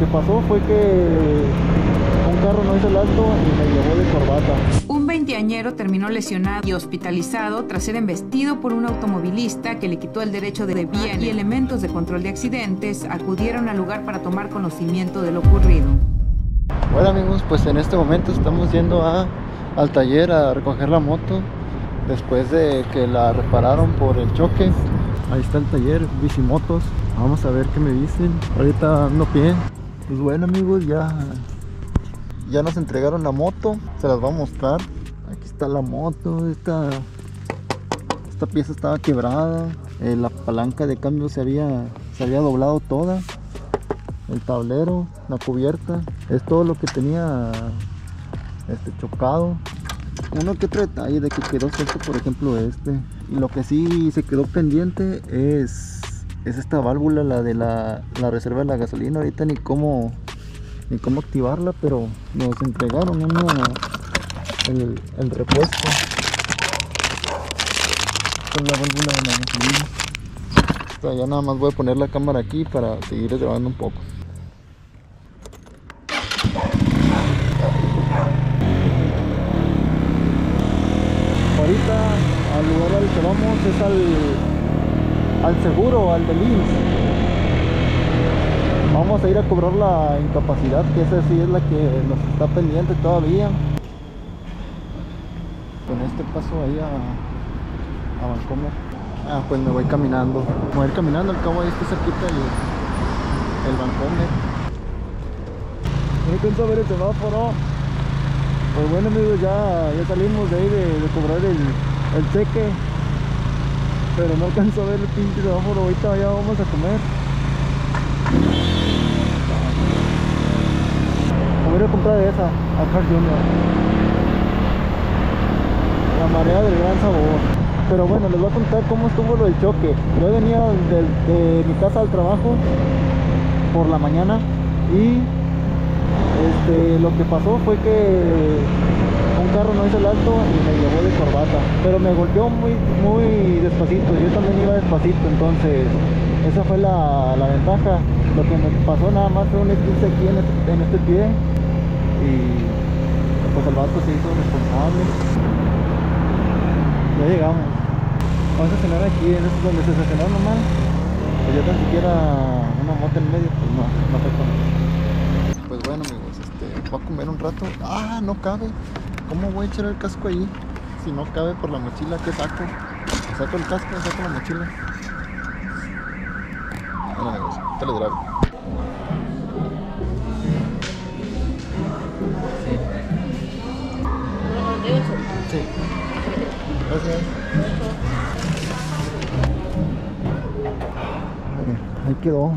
que pasó fue que un carro no hizo el alto y me llevó de corbata. Un veinteañero terminó lesionado y hospitalizado tras ser embestido por un automovilista que le quitó el derecho de vía y elementos de control de accidentes acudieron al lugar para tomar conocimiento de lo ocurrido. Bueno amigos, pues en este momento estamos yendo a, al taller a recoger la moto después de que la repararon por el choque. Ahí está el taller, Bicimotos. Vamos a ver qué me dicen. Ahorita ando pie. Pues bueno amigos, ya, ya nos entregaron la moto. Se las voy a mostrar. Aquí está la moto. Esta, esta pieza estaba quebrada. Eh, la palanca de cambio se había, se había doblado toda. El tablero, la cubierta. Es todo lo que tenía este, chocado uno que otro detalle de que quedó suelto por ejemplo este y lo que sí se quedó pendiente es es esta válvula la de la, reserva de la gasolina. Ahorita ni cómo ni cómo activarla pero nos entregaron una, el, el repuesto. Con la válvula de la gasolina. Ya nada más voy a poner la cámara aquí para seguir grabando un poco. Ahorita al lugar al que vamos es al, al seguro, al del IMSS. Vamos a ir a cobrar la incapacidad, que esa sí es la que nos está pendiente todavía. Con este paso ahí a, a Vancomer. Ah, pues me voy caminando. Me voy a ir caminando, al cabo ahí está cerquita el, el Vancomer. No alcanzo a ver el semáforo. Pues bueno amigos, ya, ya salimos de ahí de, de cobrar el, el cheque Pero no alcanzo a ver el pinche semáforo, ahorita ya vamos a comer. Voy a comprar de esa, a Carl Jr. La marea del gran sabor. Pero bueno, les voy a contar cómo estuvo lo del choque. Yo venía de, de mi casa al trabajo por la mañana y este, lo que pasó fue que carro no hizo el alto y me llevó de corbata. Pero me golpeó muy muy despacito. Yo también iba despacito entonces esa fue la, la ventaja. Lo que me pasó nada más fue un esguince aquí en este, en este pie y pues el vato se hizo responsable. Ya llegamos. Vamos a cenar aquí en este donde se estacionó nomás. Pues ya tan siquiera una moto en medio pues no, no fue pues bueno amigos, este, voy a comer un rato. Ah, no cabe. ¿Cómo voy a echar el casco ahí? Si no cabe por la mochila, ¿qué saco? Saco el casco, saco la mochila. Bueno amigos, te lo grabo. Sí. Gracias. Ahí quedó.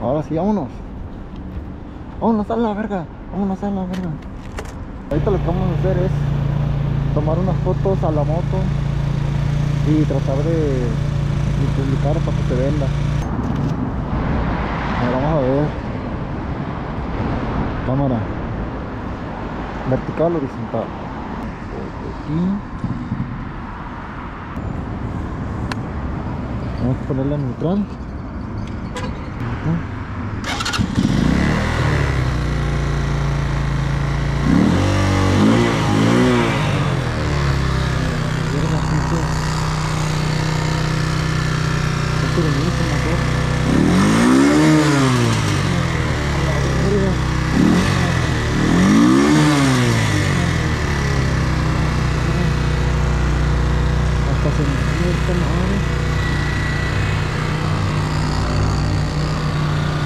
Ahora sí, vámonos. Vámonos a la verga, vámonos a la verga. Ahorita lo que vamos a hacer es tomar unas fotos a la moto y tratar de, publicar para que se venda. Ahora vamos a ver. Cámara. Vertical horizontal. Aquí. Vamos a ponerla neutral. Aquí. Se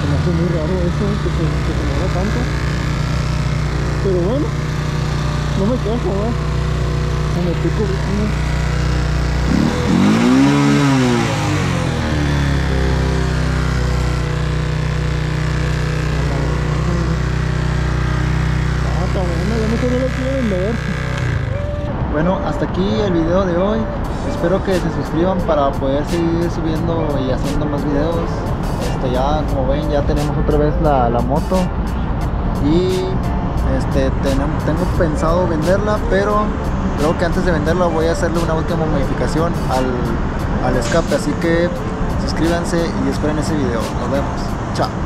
me hace muy raro eso, que se, se mueva tanto. Pero bueno, no me quejo, ¿verdad? Me estoy cubriendo. No lo. Bueno, hasta aquí el video de hoy. Espero que se suscriban para poder seguir subiendo y haciendo más videos. Este, ya como ven ya tenemos otra vez la, la moto y este, tenemos, tengo pensado venderla, pero creo que antes de venderla voy a hacerle una última modificación al, al escape. Así que suscríbanse y esperen ese video. Nos vemos. Chao.